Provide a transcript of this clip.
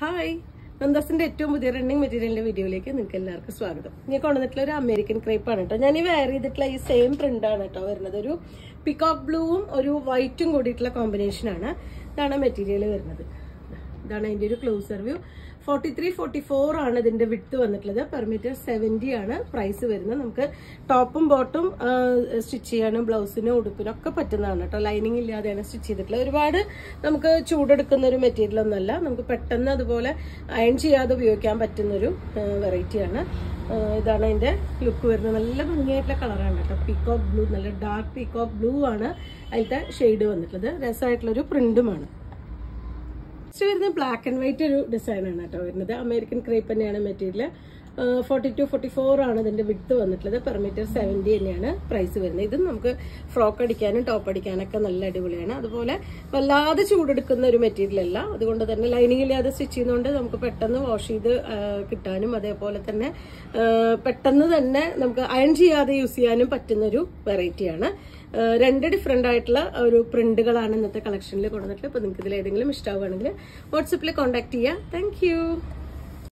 Hi. നന്ദാസിന്റെ ഏറ്റവും പുതിയ running മെറ്റീരിയലിന്റെ വീഡിയോയിലേക്ക് നിങ്ങൾക്ക് എല്ലാവർക്കും സ്വാഗതം. ഞാൻ കൊണ്ടുവന്നിട്ടുള്ള ഒരു അമേരിക്കൻ ക്രേപ്പ് ആണ് കേട്ടോ. ഞാൻ ഈ വെയർ ചെയ്തിട്ടുള്ള ഈ സെയിം പ്രിന്റ് ആണ് കേട്ടോ വരുന്നത്. ഒരു പിക്കോക്ക് ബ്ലൂവും ഒരു വൈറ്റും കൂടിയിട്ടുള്ള കോമ്പിനേഷൻ ആണ് ഇതാണ് മെറ്റീരിയൽ വരുന്നത്. ഇതാണ് അതിന്റെ ഒരു closer view forty three forty four ആണ് ഇതിന്റെ വിട്ട് വന്നിട്ടുള്ളത്. പെർ മീറ്റർ സെവന്റി ആണ് പ്രൈസ് വരുന്നത്. നമുക്ക് ടോപ്പും ബോട്ടും സ്റ്റിച്ച് ചെയ്യാനും ബ്ലൗസിനും ഉടുപ്പിനും ഒക്കെ പറ്റുന്നതാണ് കേട്ടോ. ലൈനിങ് ഇല്ലാതെയാണ് സ്റ്റിച്ച് ചെയ്തിട്ടുള്ളത്. ഒരുപാട് നമുക്ക് ചൂടെടുക്കുന്ന ഒരു മെറ്റീരിയൽ ഒന്നല്ല നമുക്ക് പെട്ടെന്ന് അതുപോലെ അയൺ ചെയ്യാതെ ഉപയോഗിക്കാൻ പറ്റുന്നൊരു വെറൈറ്റിയാണ് ഇതാണ് അതിന്റെ ലുക്ക് വരുന്നത്. നല്ല ഭംഗിയായിട്ടുള്ള കളറാണ് കേട്ടോ. പീക്കോക്ക് ബ്ലൂ നല്ല ഡാർക്ക് പീക്കോക്ക് ബ്ലൂ ആണ് അതിലത്തെ ഷെയ്ഡ് വന്നിട്ടുള്ളത്. രസമായിട്ടുള്ളൊരു പ്രിന്റുമാണ് നെക്സ്റ്റ് വരുന്നത് ബ്ലാക്ക് ആൻഡ് വൈറ്റ് ഒരു ഡിസൈൻ ആണ് കേട്ടോ വരുന്നത്. അമേരിക്കൻ ക്രീപ്പ് തന്നെയാണ് material forty two forty four ആണ് ഇതിന്റെ വിട്ട് വന്നിട്ടുള്ളത്. പെർ മീറ്റർ സെവന്റി തന്നെയാണ് പ്രൈസ് വരുന്നത്. ഇത് നമുക്ക് ഫ്രോക്ക് അടിക്കാനും ടോപ്പ് അടിക്കാനൊക്കെ നല്ല അടിപൊളിയാണ്. അതുപോലെ വല്ലാതെ ചൂടെടുക്കുന്ന ഒരു മെറ്റീരിയൽ അല്ല. അതുകൊണ്ട് തന്നെ ലൈനിങ് ഇല്ലാതെ സ്റ്റിച്ച് ചെയ്യുന്നതുകൊണ്ട് നമുക്ക് പെട്ടെന്ന് വാഷ് ചെയ്ത് കിട്ടാനും അതേപോലെ തന്നെ പെട്ടെന്ന് തന്നെ നമുക്ക് അയൺ ചെയ്യാതെ യൂസ് ചെയ്യാനും പറ്റുന്ന ഒരു വെറൈറ്റിയാണ് രണ്ട് ഡിഫറെന്റ് ആയിട്ടുള്ള ഒരു പ്രിന്റുകളാണ് ഇന്നത്തെ കളക്ഷനിൽ കൊണ്ടുവന്നിട്ടുള്ളത്. അപ്പോൾ നിങ്ങൾക്ക് ഇതിൽ ഏതെങ്കിലും ഇഷ്ടമാവുകയാണെങ്കിൽ വാട്സപ്പിൽ കോൺടാക്ട് ചെയ്യുക താങ്ക്